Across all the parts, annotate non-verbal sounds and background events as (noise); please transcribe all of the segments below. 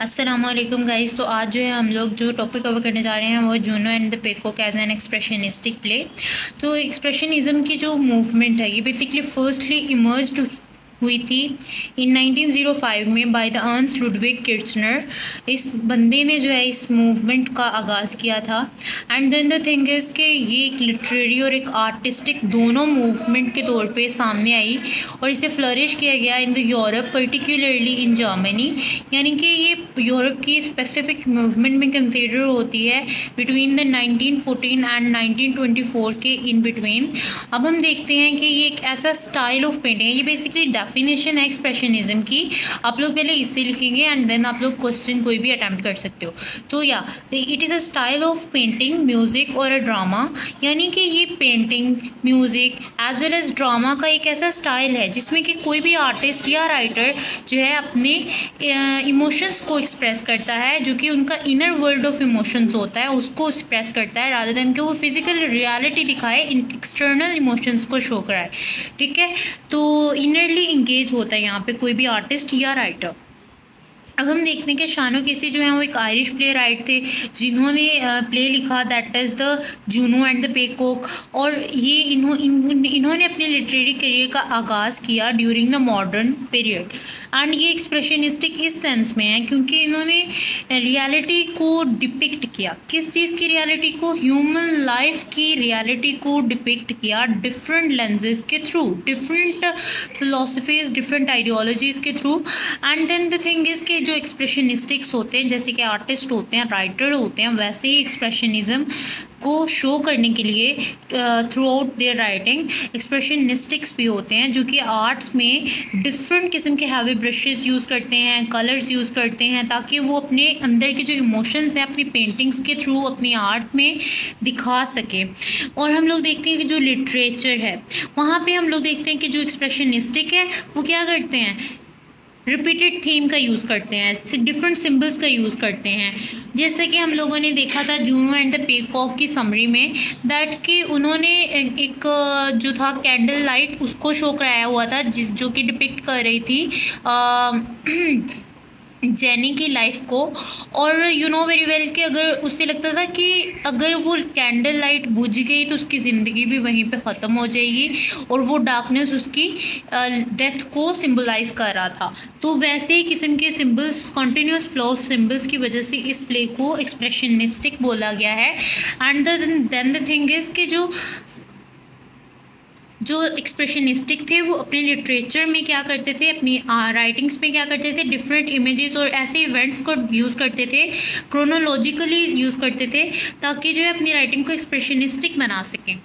अस्सलाम वालेकुम गाइस तो आज जो है हम लोग जो टॉपिक कवर करने जा रहे हैं, वो Juno and the peacock as an expressionistic play तो एक्सप्रेशनिज़म की जो मूवमेंट है, ये बेसिकली फर्स्टली इमर्ज हुई थी। इन 1905 में by the Ernst Ludwig Kirchner इस बंदे ने जो है इस मूवमेंट का आगाज़ किया था। And then the thing is कि ये एक लिटरेरी और एक आर्टिस्टिक दोनों मूवमेंट के तौर पे सामने आई और इसे फ्लरिश किया गया in the Europe particularly in Germany यानी कि ये यूरोप की स्पेसिफिक मूवमेंट में कंसिडर होती है बिटवीन द 1914 एंड 1924 के इन बिटवीन अब हम देखते हैं कि ये एक ऐसा स्टाइल ऑफ़ पेंटिंग है, ये बेसिकली डेफिनेशन है एक्सप्रेशनिज्म की, आप लोग पहले इससे लिखेंगे एंड देन आप लोग क्वेश्चन कोई भी अटैम्प्ट कर सकते हो। तो या it is a style of painting music और अ ड्रामा यानी कि ये painting music as well as drama का एक ऐसा स्टाइल है जिसमें कि कोई भी आर्टिस्ट या राइटर जो है अपने इमोशंस को एक्सप्रेस करता है, जो कि उनका इनर वर्ल्ड ऑफ़ इमोशंस होता है, उसको एक्सप्रेस करता है राधा दैन के वो फ़िज़िकल रियलिटी दिखाए एक्सटर्नल इमोशंस को शो कराए। ठीक है? तो इनरली इंगेज होता है यहाँ पे कोई भी आर्टिस्ट या राइटर अब हम देखते हैं कि शानो केसी जो है वो एक आयरिश प्ले राइट थे जिन्होंने प्ले लिखा that is the Juno and the peacock और ये इन्हों इन, इन्होंने अपने लिटरेरी करियर का आगाज़ किया during the modern period and ये एक्सप्रेशनिस्टिक इस सेंस में है, क्योंकि इन्होंने रियलिटी को डिपिक्ट किया। किस चीज़ की रियलिटी को? ह्यूमन लाइफ की रियलिटी को डिपिक्ट किया डिफरेंट लेंसेज के through different philosophies different ideologies के through and then the thing is के जो एक्सप्रेशनिस्टिक्स होते हैं, जैसे कि आर्टिस्ट होते हैं राइटर होते हैं, वैसे ही एक्सप्रेशनिज़म को शो करने के लिए थ्रू आउट देयर राइटिंग एक्सप्रेशनिस्टिक्स भी होते हैं, जो कि आर्ट्स में डिफरेंट किस्म के हैवी ब्रशेस यूज़ करते हैं कलर्स यूज़ करते हैं, ताकि वो अपने अंदर के जो इमोशंस हैं, अपनी पेंटिंग्स के थ्रू अपनी आर्ट में दिखा सकें। और हम लोग देखते हैं कि जो लिटरेचर है, वहाँ पे हम लोग देखते हैं कि जो एक्सप्रेशनिस्टिक है, वो क्या करते हैं? रिपीटेड थीम का यूज़ करते हैं डिफरेंट सिंबल्स का यूज़ करते हैं। जैसे कि हम लोगों ने देखा था जूनो एंड द पेकॉक की समरी में दैट कि उन्होंने एक जो था कैंडल लाइट उसको शो कराया हुआ था जिस जो कि डिपिक्ट कर रही थी आ, (clears throat) जैनी की लाइफ को। और यू नो वेरी वेल कि अगर उससे लगता था कि अगर वो कैंडल लाइट बुझ गई तो उसकी ज़िंदगी भी वहीं पे ख़त्म हो जाएगी और वो डार्कनेस उसकी डेथ को सिंबलाइज कर रहा था। तो वैसे ही किस्म के symbols continuous flow of symbols की वजह से इस प्ले को एक्सप्रेशनिस्टिक बोला गया है। And then the thing is कि जो जो एक्सप्रेशनिस्टिक थे, वो अपने लिटरेचर में क्या करते थे, अपनी राइटिंग्स में क्या करते थे डिफरेंट इमेजेस और ऐसे इवेंट्स को यूज़ करते थे क्रोनोलॉजिकली यूज़ करते थे, ताकि जो है अपनी राइटिंग को एक्सप्रेशनिस्टिक बना सकें।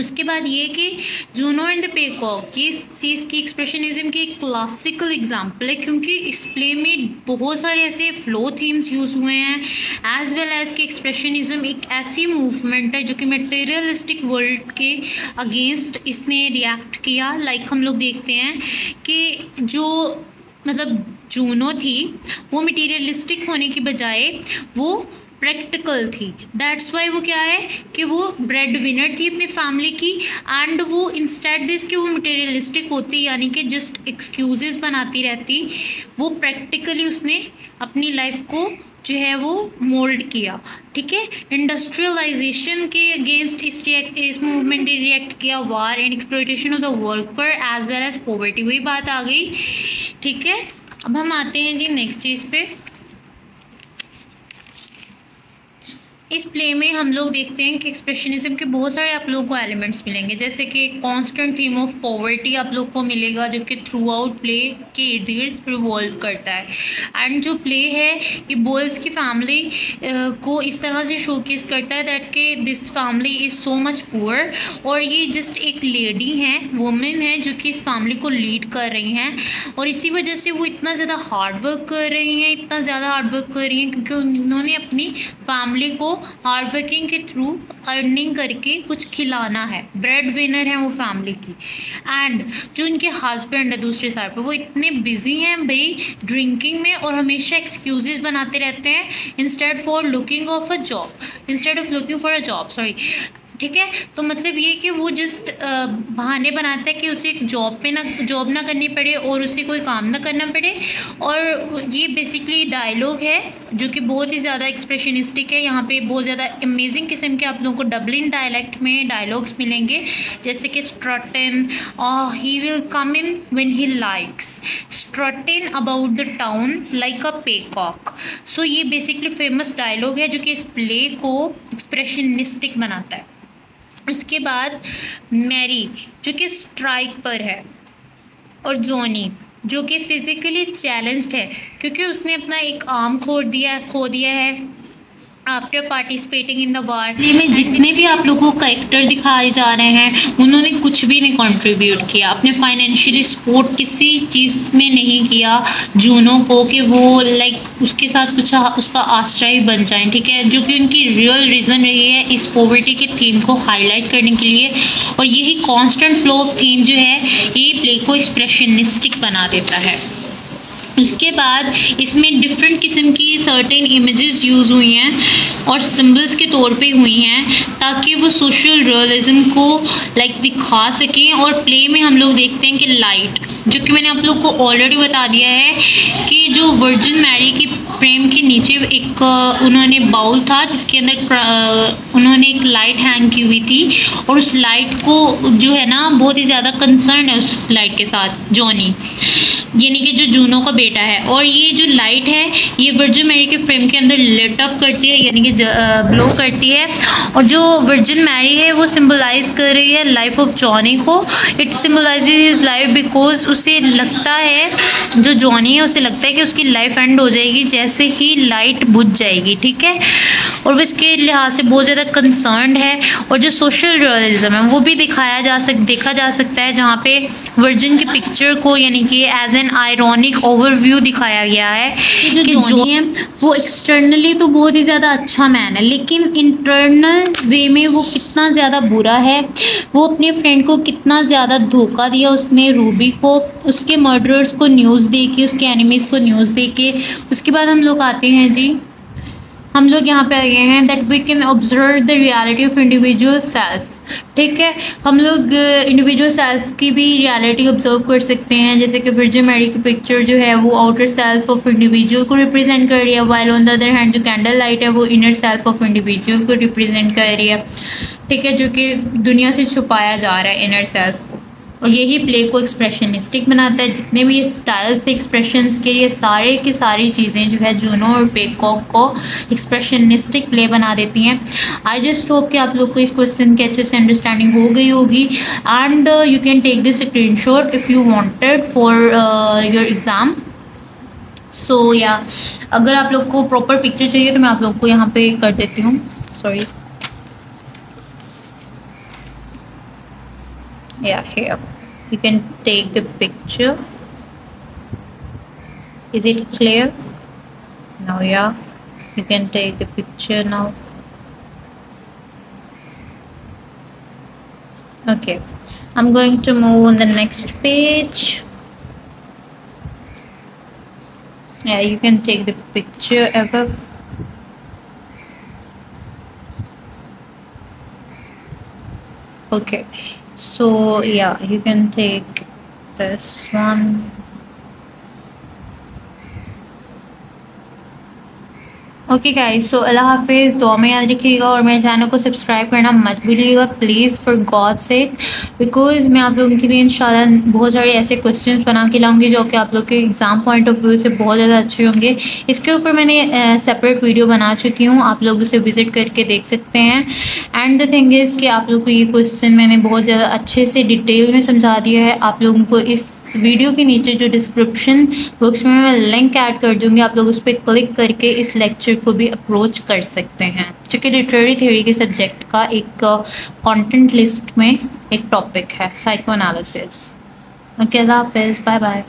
उसके बाद ये कि जूनो एंड द पेकॉक ये चीज़ की एक्सप्रेशनिज्म की एक क्लासिकल एग्जांपल है, क्योंकि इस प्ले में बहुत सारे ऐसे फ्लो थीम्स यूज़ हुए हैं एज वेल एज़ कि एक्सप्रेशनिज्म एक ऐसी मूवमेंट है जो कि मटेरियलिस्टिक वर्ल्ड के अगेंस्ट इसने रिएक्ट किया। लाइक like हम लोग देखते हैं कि जो मतलब जूनो थी, वो मटीरियलिस्टिक होने की बजाय वो प्रैक्टिकल थी। दैट्स वाई वो क्या है कि वो ब्रेड विनर थी अपनी फैमिली की एंड वो इंस्टेड दिस कि वो मटेरियलिस्टिक होती, यानी कि जस्ट एक्सक्यूज़ बनाती रहती, वो प्रैक्टिकली उसने अपनी लाइफ को जो है वो मोल्ड किया। ठीक है? इंडस्ट्रियलाइजेशन के अगेंस्ट इस रिएक्ट इस मूवमेंट ने रिएक्ट किया war and exploitation of the worker as well as poverty वही बात आ गई। ठीक है? अब हम आते हैं जी नेक्स्ट चीज़ पे। इस प्ले में हम लोग देखते हैं कि एक्सप्रेशनिज्म के बहुत सारे आप लोगों को एलिमेंट्स मिलेंगे। जैसे कि कांस्टेंट थीम ऑफ़ पॉवर्टी आप लोग को मिलेगा, जो कि थ्रू आउट प्ले के इर्द गिर्द रिवॉल्व करता है। एंड जो प्ले है, ये बॉयज़ की फैमिली को इस तरह से शोकेस करता है दैट के this family is so much poor और ये जस्ट एक लेडी हैं वुमेन है, जो कि इस फैमिली को लीड कर रही हैं। और इसी वजह से वो इतना ज़्यादा हार्डवर्क कर रही हैं, इतना ज़्यादा हार्डवर्क कर रही हैं, क्योंकि उन्होंने अपनी फैमिली को हार्ड वर्किंग के थ्रू अर्निंग करके कुछ खिलाना है। ब्रेड विनर है वो फैमिली की। एंड जो इनके हस्बैंड है दूसरे साइड पर वो इतने बिज़ी हैं भाई ड्रिंकिंग में और हमेशा एक्सक्यूजेज बनाते रहते हैं instead for looking of a job instead of looking for a job sorry ठीक है? तो मतलब ये कि वो जस्ट बहाने बनाता है कि उसे एक जॉब पे ना जॉब ना करनी पड़े और उसे कोई काम ना करना पड़े। और ये बेसिकली डायलॉग है, जो कि बहुत ही ज़्यादा एक्सप्रेशनिस्टिक है। यहाँ पे बहुत ज़्यादा अमेजिंग किस्म के आप लोगों को डबलिन डायलैक्ट में डायलॉग्स मिलेंगे, जैसे कि strutting he will come in when he likes strutting about the town like a peacock so ये बेसिकली फ़ेमस डायलॉग है, जो कि इस प्ले को एक्सप्रेशनिस्टिक बनाता है। उसके बाद मैरी जो कि स्ट्राइक पर है, और जोनी जो कि फ़िज़िकली चैलेंज्ड है, क्योंकि उसने अपना एक आर्म खो दिया खो दिया है। After participating in the war में जितने भी आप लोगों को करेक्टर दिखाए जा रहे हैं, उन्होंने कुछ भी नहीं कंट्रीब्यूट किया। अपने फाइनेंशियली सपोर्ट किसी चीज़ में नहीं किया, जूनों को कि वो लाइक उसके साथ कुछ उसका आश्रय बन जाए, ठीक है? जो कि उनकी रियल रीज़न रही है इस पॉवर्टी के थीम को हाईलाइट करने के लिए। और यही कॉन्स्टेंट फ्लो ऑफ़ थीम जो है, ये प्ले को एक्सप्रेशनिस्टिक बना देता है। उसके बाद इसमें डिफरेंट किस्म की सर्टेन इमेजेस यूज़ हुई हैं और सिंबल्स के तौर पे हुई हैं ताकि वो सोशल रियलिज्म को लाइक दिखा सकें और प्ले में हम लोग देखते हैं कि लाइट जो कि मैंने आप लोग को ऑलरेडी बता दिया है कि जो वर्जिन मैरी की प्रेम के नीचे एक, उन्होंने बाउल था जिसके अंदर उन्होंने एक लाइट हैंग की हुई थी और उस लाइट को जो है ना बहुत ही ज़्यादा कंसर्न है उस लाइट के साथ जॉनी यानी कि जो जूनों का बेटा है। और ये जो लाइट है, ये वर्जिन मैरी के फ्रेम के अंदर लेट अप करती है, यानी कि ब्लो करती है। और जो वर्जिन मैरी है, वो सिंबलाइज कर रही है लाइफ ऑफ़ जॉनी को। It symbolize his life because उसे लगता है, जो जॉनी है, उसे लगता है कि उसकी लाइफ एंड हो जाएगी जैसे ही लाइट बुझ जाएगी, ठीक है? और वो इसके लिहाज से बहुत ज़्यादा कंसर्न है। और जो सोशल रियलिज्म है, वो भी दिखाया जा सक, देखा जा सकता है, जहाँ पे वर्जिन की पिक्चर को, यानी कि एज एन आयरॉनिक ओवरव्यू दिखाया गया है कि जो जो है वो एक्सटर्नली तो बहुत ही ज़्यादा अच्छा मैन है लेकिन इंटरनल वे में वो कितना ज़्यादा बुरा है वो अपने फ्रेंड को कितना ज़्यादा धोखा दिया उसने रूबी को उसके मर्डरर्स को न्यूज़ दे के उसके एनिमीज़ को न्यूज़ दे के। उसके बाद हम लोग आते हैं जी हम लोग यहाँ पे आ गए हैं that we can observe the reality of individual self ठीक है, हम लोग इंडिविजुअल सेल्फ की भी रियलिटी ऑब्ज़र्व कर सकते हैं, जैसे कि वर्जिन मैरी की पिक्चर जो है, वो आउटर सेल्फ ऑफ़ इंडिविजुअल को रिप्रेजेंट कर रही है while on the other hand जो कैंडल लाइट है, वो इनर सेल्फ ऑफ़ इंडिविजुअल को रिप्रेजेंट कर रही है। ठीक है, जो कि दुनिया से छुपाया जा रहा है इनर सेल्फ और यही प्ले को एक्सप्रेशनिस्टिक बनाता है। जितने भी ये स्टाइल्स थे एक्सप्रेशन के ये सारे की सारी चीज़ें जो है जूनो और पेकॉक को एक्सप्रेशनिस्टिक प्ले बना देती हैं। आई जस्ट होप कि आप लोग को इस क्वेश्चन की अच्छे से अंडरस्टैंडिंग हो गई होगी। And you can take this screenshot if you wanted for your exam so या अगर आप लोग को प्रॉपर पिक्चर चाहिए तो मैं आप लोग को यहाँ पे कर देती हूँ। Sorry yeah, here. You can take the picture. Is it clear? Now yeah. You can take the picture now. Okay. I'm going to move on the next page. Yeah you can take the picture above okay. So yeah you can take this one okay guys so अल्लाह हाफिज़ दुआ में याद रखिएगा और मेरे channel को subscribe करना मत भूलिएगा प्लीज़ फॉर गॉड से बिकॉज़ मैं आप लोगों के लिए इंशाल्लाह बहुत सारे ऐसे क्वेश्चंस बना के लाऊँगी जो कि आप लोग के एग्ज़ाम पॉइंट ऑफ़ व्यू से बहुत ज़्यादा अच्छे होंगे। इसके ऊपर मैंने सेपरेट वीडियो बना चुकी हूँ, आप लोग उसे विज़िट करके देख सकते हैं। एंड द थिंग इज़ कि आप लोग को ये क्वेश्चन मैंने बहुत ज़्यादा अच्छे से डिटेल में समझा दिया है। आप लोगों को इस वीडियो के नीचे जो डिस्क्रिप्शन बॉक्स में मैं लिंक ऐड कर दूँगी, आप लोग उस पर क्लिक करके इस लेक्चर को भी अप्रोच कर सकते हैं। चूँकि लिटरेरी थ्योरी के सब्जेक्ट का एक कंटेंट लिस्ट में एक टॉपिक है साइको एनालिसिस ओके अल्लाह हाफिज़ बाय बाय